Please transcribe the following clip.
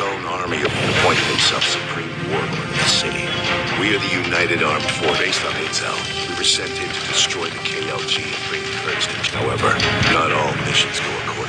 own army appointed himself supreme warlord of the city. We are the United Armed Force based on intel. We were sent in to destroy the KLG and bring Kurtz to... However, not all missions go according.